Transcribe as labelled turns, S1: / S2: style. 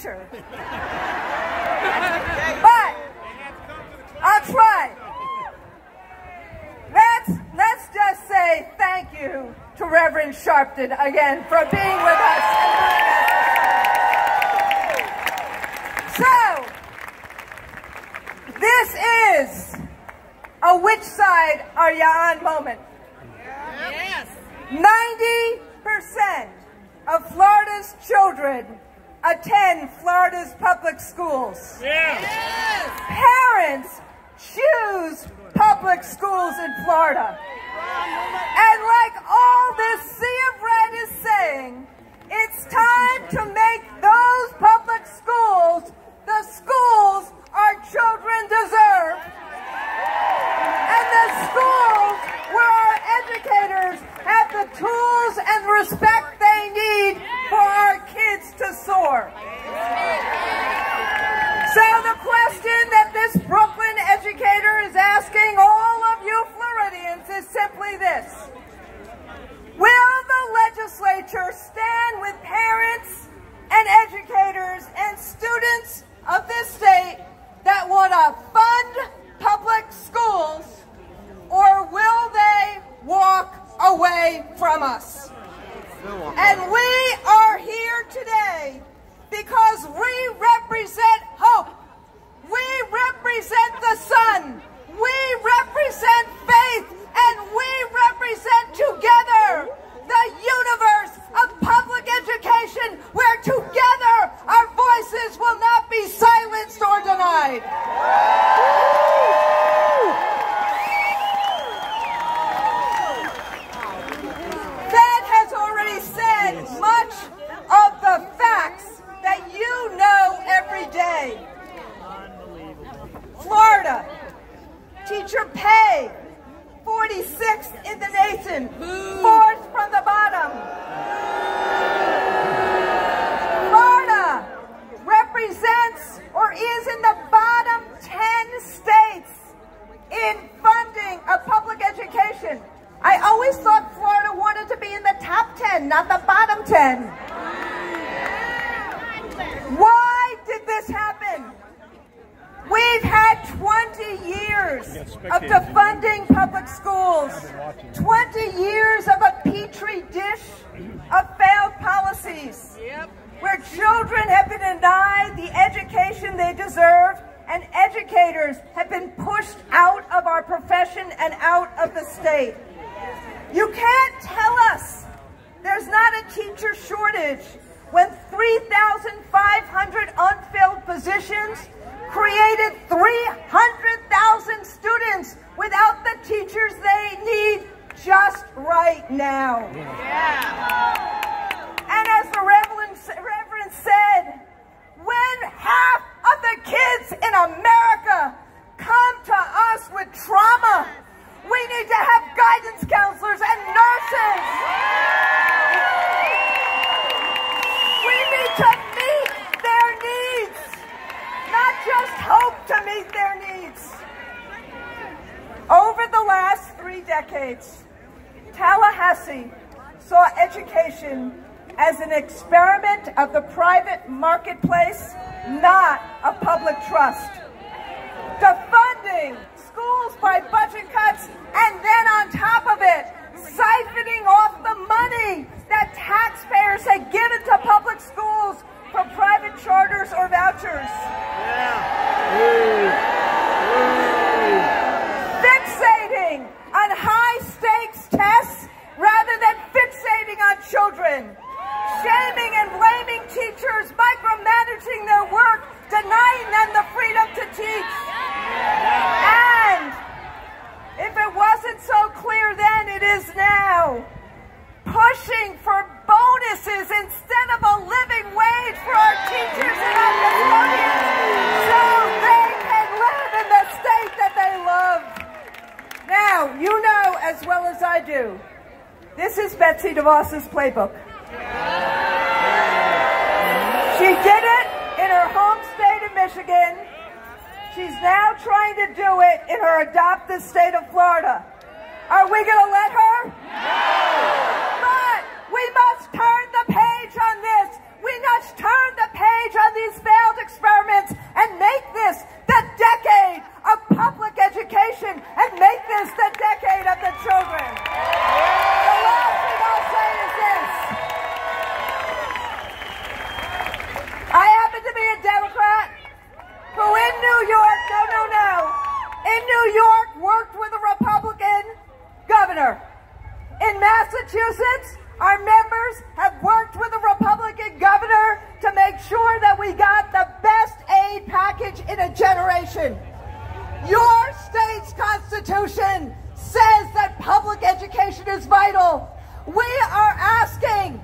S1: teacher. but I'll try. Let's let's just say thank you to Reverend Sharpton again for being with us. So this is a which side are you on moment.
S2: Yes.
S1: 90% of Florida's children attend Florida's public schools.
S2: Yes.
S1: Parents choose public schools in Florida. And like all this Sea of Red is saying, it's time to make those public schools the schools simply this. Will the legislature stand with parents and educators and students of this state that want to fund public schools or will they walk away from us? And we are here today because we represent hope. We represent the sun. We or denied. That has already said much of the facts that you know every day. Florida, teacher pay, 46th in the nation, fourth from the bottom. Florida represents or is in the bottom 10 states in funding of public education. I always thought Florida wanted to be in the top 10, not the bottom 10. Why did this happen? We've had 20 years of defunding public schools, 20 years of a petri dish of failed policies, where children have been denied the education they deserve and educators have been pushed out of our profession and out of the state. You can't tell us there's not a teacher shortage when 3,500 unfilled positions created 300,000 students without the teachers they need just right now. And as the Reverend, Reverend said, when half of the kids in America come to us with trauma, we need to have guidance counselors and nurses. We need to meet their needs, not just hope to meet their needs. Over the last three decades, Tallahassee saw education as an experiment of the private marketplace, not a public trust. Defunding schools by budget cuts, and then on top of it, siphoning off the money that Betsy DeVos's playbook. She did it in her home state of Michigan. She's now trying to do it in her adopted state of Florida. Are we going to let her? package in a generation. Your state's constitution says that public education is vital. We are asking